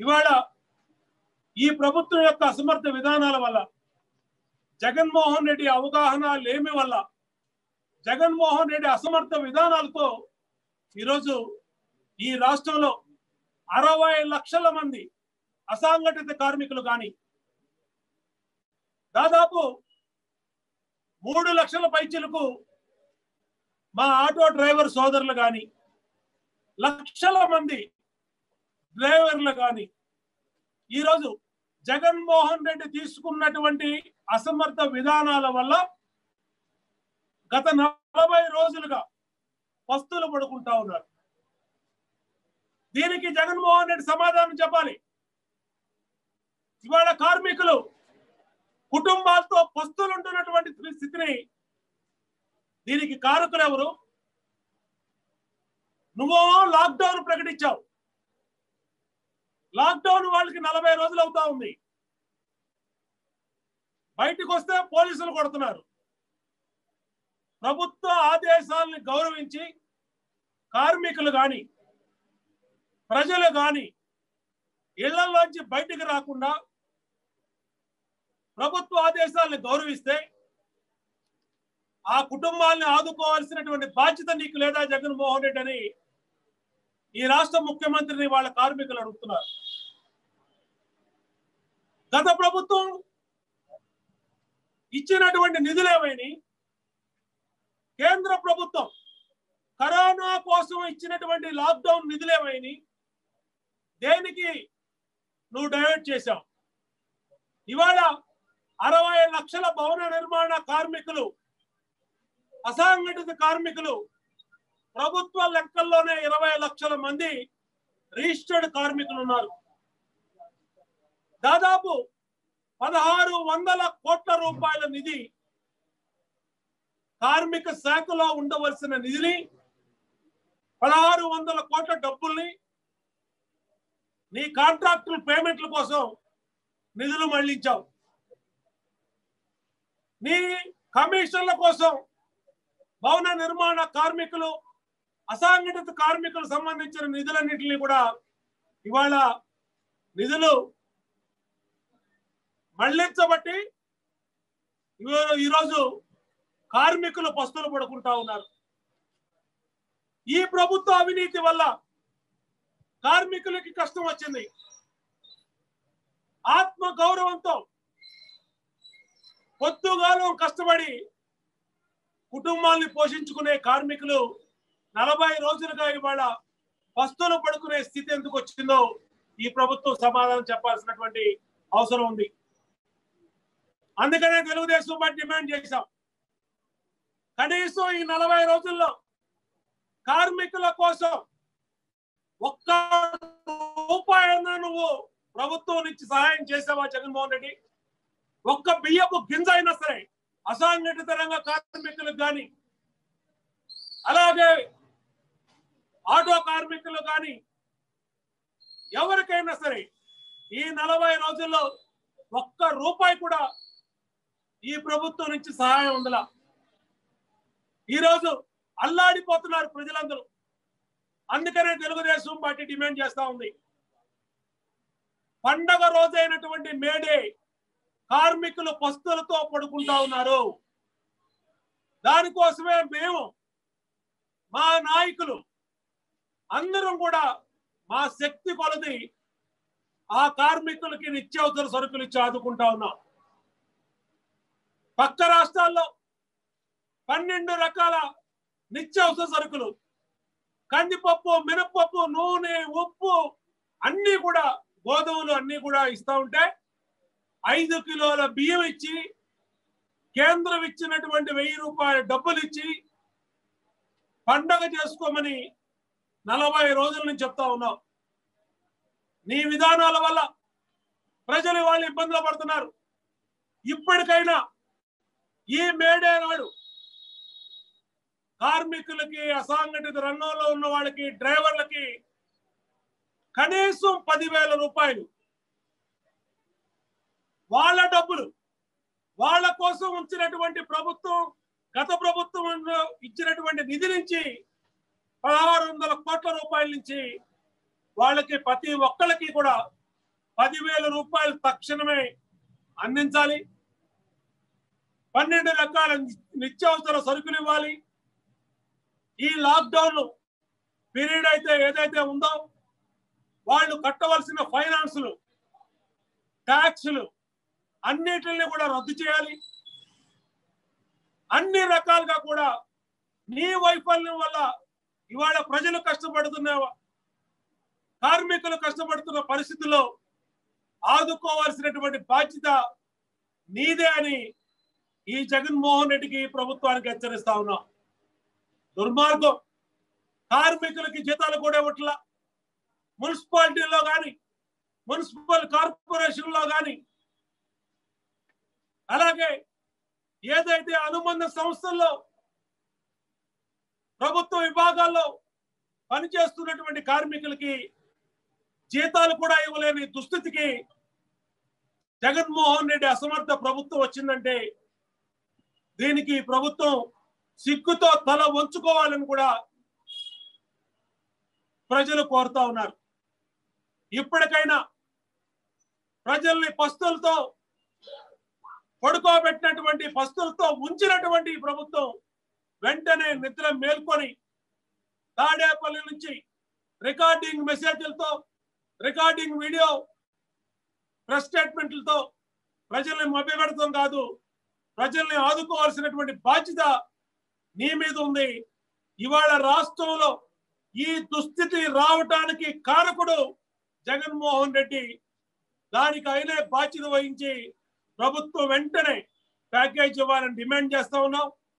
ఇవాళ ఈ ప్రభుత్వం యొక్క అసమర్థ విధానాల వల్ల జగన్మోహన్ రెడ్డి అవగాహన లేమి వల్ల జగన్మోహన్ రెడ్డి అసమర్థ విధానాలతో ఈరోజు ఈ రాష్ట్రంలో అరవై లక్షల మంది అసంఘటిత కార్మికులు కానీ దాదాపు మూడు లక్షల పైచలకు మా ఆటో డ్రైవర్ సోదరులు కానీ లక్షల మంది డ్రైవర్లు కానీ. ఈరోజు జగన్మోహన్ రెడ్డి తీసుకున్నటువంటి అసమర్థ విధానాల వల్ల గత నలభై రోజులుగా పస్తులు పడుకుంటా ఉన్నారు. దీనికి జగన్మోహన్ రెడ్డి సమాధానం చెప్పాలి. ఇవాళ కార్మికులు కుటుంబాలతో పస్తులుంటున్నటువంటి స్థితిని దీనికి కారకులు ఎవరు? నువ్వు లాక్డౌన్ ప్రకటించావు. లాక్డౌన్ వాళ్ళకి నలభై రోజులు అవుతా ఉంది. బయటకు వస్తే పోలీసులు కొడుతున్నారు. ప్రభుత్వ ఆదేశాలను గౌరవించి కార్మికులు గాని ప్రజలు కానీ ఇళ్ళలోంచి బయటికి రాకుండా ప్రభుత్వ ఆదేశాలను గౌరవిస్తే ఆ కుటుంబాన్ని ఆదుకోవాల్సినటువంటి బాధ్యత నీకు లేదా జగన్మోహన్ రెడ్డి అని ఈ రాష్ట్ర ముఖ్యమంత్రిని వాళ్ళ కార్మికులు అడుగుతున్నారు. గత ప్రభుత్వం ఇచ్చినటువంటి నిధులేమైనా కేంద్ర ప్రభుత్వం కరోనా కోసం ఇచ్చినటువంటి లాక్డౌన్ నిధులేమైనాయి దేనికి నువ్వు డైవర్ట్ చేశావు? ఇవాళ అరవై లక్షల భవన నిర్మాణ కార్మికులు అసంఘటిత కార్మికులు ప్రభుత్వ లెక్కల్లోనే ఇరవై లక్షల మంది రిజిస్టర్డ్ కార్మికులు ఉన్నారు. దాదాపు పదహారు వందల కోట్ల రూపాయల నిధి కార్మిక శాఖలో ఉండవలసిన నిధిని పదహారు వందల కోట్ల డబ్బుల్ని నీ కాంట్రాక్టుల పేమెంట్ల కోసం నిధులు మళ్ళించావు. నీ కమిషన్ల కోసం భవన నిర్మాణ కార్మికులు అసంఘటిత కార్మికులకు సంబంధించిన నిధులన్నింటినీ కూడా ఇవాళ నిధులు మళ్ళించబట్టి ఈరోజు కార్మికులు పస్తులు పడుకుంటా ఉన్నారు. ఈ ప్రభుత్వ అవినీతి వల్ల కార్మికులకి కష్టం వచ్చింది. ఆత్మ గౌరవంతో పొద్దుగాలం కష్టపడి కుటుంబాన్ని పోషించుకునే కార్మికులు నలభై రోజులుగా ఇవాళ పస్తులు పడుకునే స్థితి ఎందుకు వచ్చిందో ఈ ప్రభుత్వం సమాధానం చెప్పాల్సినటువంటి అవసరం ఉంది. అందుకనే తెలుగుదేశం పార్టీ డిమాండ్ చేశాం. కనీసం ఈ నలభై రోజుల్లో కార్మికుల కోసం ఒక్క రూపాయన నువ్వు ప్రభుత్వం నుంచి సహాయం చేసావా జగన్మోహన్ రెడ్డి? ఒక్క బియ్యపు గింజ అయినా సరే అసంఘటిత రంగ కార్మికులకు కానీ అలాగే కానీ ఎవరికైనా సరే ఈ నలభై రోజుల్లో ఒక్క రూపాయి కూడా ఈ ప్రభుత్వం నుంచి సహాయం ఉందలా ఈరోజు అల్లాడిపోతున్నారు ప్రజలందరూ. అందుకనే తెలుగుదేశం పార్టీ డిమాండ్ చేస్తా ఉంది. పండగ రోజైనటువంటి మేడే కార్మికులు పస్తులతో పడుకుంటా ఉన్నారు. దానికోసమే మేము మా నాయకులు అందరం కూడా మా శక్తి కొలది ఆ కార్మికులకి నిత్యావసర సరుకులు ఇచ్చి ఆదుకుంటా ఉన్నాం. పక్క రాష్ట్రాల్లో పన్నెండు రకాల నిత్యావసర సరుకులు కందిపప్పు మినపప్పు నూనె ఉప్పు అన్ని కూడా గోధుమలు అన్ని కూడా ఇస్తా ఉంటే ఐదు కిలోల బియ్యం ఇచ్చి కేంద్రం ఇచ్చినటువంటి వెయ్యి రూపాయల డబ్బులు ఇచ్చి పండగ చేసుకోమని నలభై రోజుల నుంచి చెప్తా ఉన్నాం నీ విధానాల వల్ల ప్రజలు వాళ్ళు ఇబ్బందులు పడుతున్నారు. ఇప్పటికైనా ఈ మేడే నాడు కార్మికులకి అసంఘటిత రంగంలో ఉన్న వాళ్ళకి డ్రైవర్లకి కనీసం పదివేల రూపాయలు. వాళ్ళ డబ్బులు వాళ్ళ కోసం ఉంచినటువంటి ప్రభుత్వం గత ప్రభుత్వం ఇచ్చినటువంటి నిధి నుంచి పదహారు వందల రూపాయల నుంచి వాళ్ళకి ప్రతి ఒక్కళ్ళకి కూడా పదివేల రూపాయలు తక్షణమే అందించాలి. పన్నెండు రకాల నిత్యావసర సరుకులు ఇవ్వాలి. ఈ లాక్డౌన్ పీరియడ్ అయితే ఏదైతే ఉందో వాళ్ళు కట్టవలసిన ఫైనాన్సులు ట్యాక్సులు అన్నిటిని కూడా రద్దు చేయాలి. అన్ని రకాలుగా కూడా నీ వైఫల్యం వల్ల ఇవాళ ప్రజలు కష్టపడుతున్న కార్మికులు కష్టపడుతున్న పరిస్థితుల్లో ఆదుకోవాల్సినటువంటి బాధ్యత నీదే అని ఈ జగన్మోహన్ రెడ్డికి ప్రభుత్వానికి హెచ్చరిస్తా ఉన్నా. దుర్మార్గం. కార్మికులకి జీతాలు కూడా ఇవ్వట్లా. మున్సిపాలిటీలో కానీ మున్సిపల్ కార్పొరేషన్లో కానీ. అలాగే ఏదైతే అనుబంధ సంస్థల్లో ప్రభుత్వ విభాగాల్లో పనిచేస్తున్నటువంటి కార్మికులకి జీతాలు కూడా ఇవ్వలేని దుస్థితికి జగన్మోహన్ రెడ్డి అసమర్థ ప్రభుత్వం వచ్చిందంటే దీనికి ప్రభుత్వం సిగ్గుతో తల వంచుకోవాలని కూడా ప్రజలు కోరుతా ఉన్నారు. ఇప్పటికైనా ప్రజల్ని పస్తులతో పడుకోబెట్టినటువంటి పస్తులతో ఉంచినటువంటి ప్రభుత్వం వెంటనే నిద్ర మేల్కొని తాడేపల్లి నుంచి రికార్డింగ్ మెసేజ్లతో రికార్డింగ్ వీడియో ప్రెస్ స్టేట్మెంట్లతో ప్రజల్ని మభ్యపెడతాం కాదు ప్రజల్ని ఆదుకోవాల్సినటువంటి బాధ్యత నీ మీద ఉంది. ఇవాళ రాష్ట్రంలో ఈ దుస్థితి రావటానికి కారకుడు జగన్మోహన్ రెడ్డి. దానికి అయినే బాధ్యత వహించి ప్రభుత్వం వెంటనే ప్యాకేజ్ ఇవ్వాలని డిమాండ్ చేస్తా ఉన్నాం.